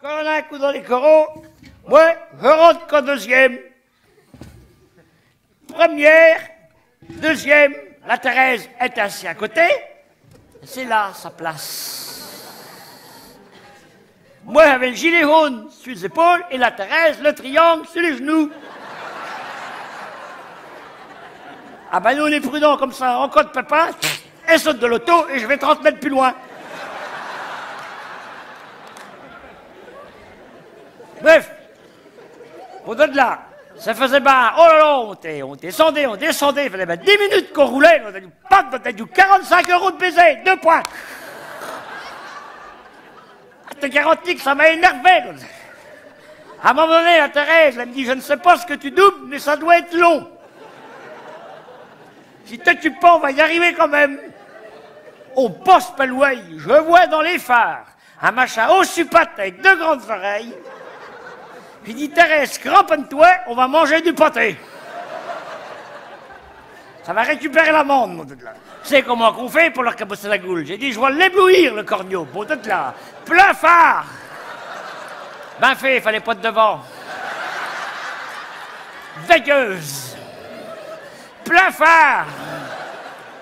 Quand on a un coup dans les coraux, moi, je rentre qu'en deuxième. Première, deuxième, la Thérèse est assise à côté. C'est là sa place. Moi, j'avais le gilet jaune sur les épaules et la Thérèse, le triangle sur les genoux. Ah ben nous, on est prudents comme ça. En cas de papa, elle saute de l'auto et je vais 30 mètres plus loin. Bref, au-delà de là, ça faisait ben, oh là là, on, était- on descendait, on descendait, il fallait ben 10 minutes qu'on roulait, on a dû, pac, on a dû 45 euros de baiser, deux points. Je te garantis que ça m'a énervé. À un moment donné, la Thérèse, elle me dit, je ne sais pas ce que tu doubles, mais ça doit être long. Si t'occupes pas, on va y arriver quand même. Passe pas loin, je vois dans les phares un machin au supate avec deux grandes oreilles. J'ai dit, Thérèse, cramponne-toi, on va manger du pâté. Ça va récupérer l'amande, mon de là. Sais comment qu'on fait pour leur cabosser la goule? J'ai dit, je vais l'éblouir, le corneau, bon de là. Plein phare Ben fait, fallait pas de devant. Veilleuse Plein phare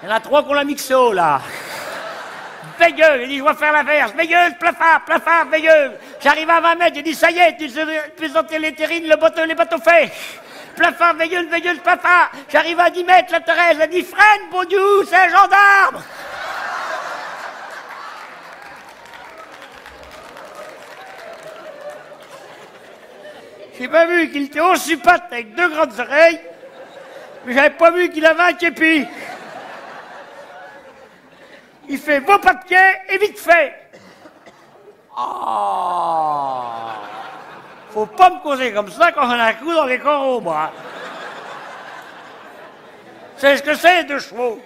Il y en a trois qu'on l'a mixo, là. Veilleuse, j'ai dit, je vais faire la verse. Veilleuse, plein phare, veilleuse. J'arrive à 20 mètres, j'ai dit, ça y est, tu présenter les terrines, le bateau, les bateaux faits. Phare, veilleuse, veilleuse, phare. J'arrive à 10 mètres, la Thérèse, elle dit, freine, bon Dieu, c'est un gendarme. J'ai pas vu qu'il était aussi patte avec deux grandes oreilles, mais j'avais pas vu qu'il avait un képi. Il fait vos papiers et vite fait. Ah Faut pas me causer comme ça quand on a un coup dans les coraux, moi. C'est ce que c'est, deux chevaux.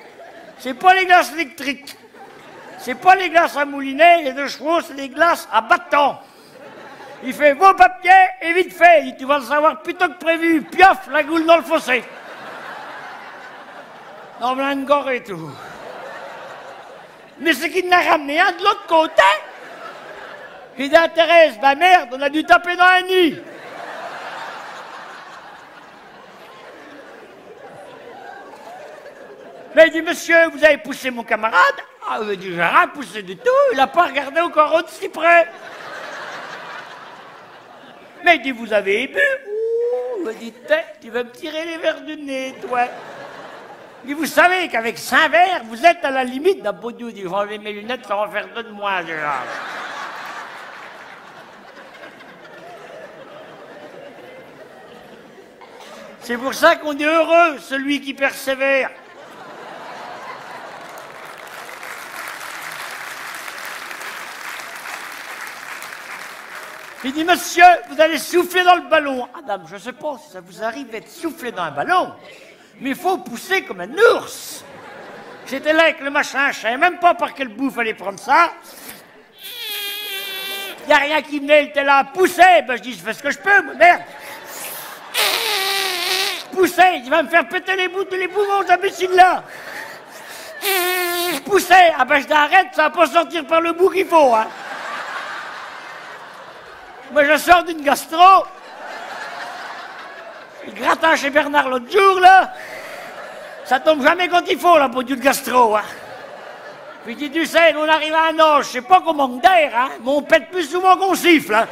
C'est pas les glaces électriques. C'est pas les glaces à mouliner, les deux chevaux, c'est des glaces à battant. Il fait vos papiers et vite fait. Il Tu vas le savoir plus tôt que prévu. Piof, la goule dans le fossé. Dans plein de gore et tout. Mais c'est qu'il n'a ramené un de l'autre côté. J'ai dit à Thérèse, bah merde, on a dû taper dans un nid. Mais il dit, monsieur, vous avez poussé mon camarade? Ah, il dit, j'ai rien poussé du tout, il n'a pas regardé au carreau de cyprès. Mais il dit, vous avez bu? Ouh, me dit, tu vas me tirer les verres du nez, toi? Dit, vous savez qu'avec verres, vous êtes à la limite d'un. Il dit, je vais enlever mes lunettes, ça va en faire deux de moins, déjà. C'est pour ça qu'on est heureux, celui qui persévère. Il dit, monsieur, vous allez souffler dans le ballon. Ah, dame, je ne sais pas si ça vous arrive d'être soufflé dans un ballon, mais il faut pousser comme un ours. J'étais là avec le machin, je savais même pas par quel bout fallait prendre ça. Il a rien qui venait, il était là à pousser. Ben, je dis, je fais ce que je peux, moi, merde. Pousser, il va me faire péter les bouts, les poumons, cet imbécile-là. Pousser, ah ben je t'arrête, ça va pas sortir par le bout qu'il faut, hein. Moi, je sors d'une gastro. Le gratin chez Bernard l'autre jour, là. Ça tombe jamais quand il faut, là, pour du gastro, hein. Puis dit, tu sais, on arrive à un âge, je sais pas comment on d'air, hein, mais on pète plus souvent qu'on siffle, hein.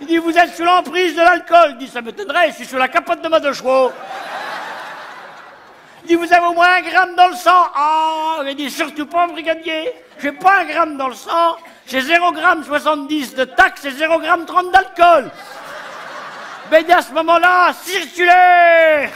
Il dit, vous êtes sous l'emprise de l'alcool. Il dit, ça m'étonnerait, je suis sur la capote de ma chevaux. Dit, vous avez au moins un gramme dans le sang. Ah, il dit, surtout pas, brigadier. J'ai pas un gramme dans le sang. J'ai 0 gramme 70 de taxe et 0 gramme 30 d'alcool. Mais à ce moment-là, circulez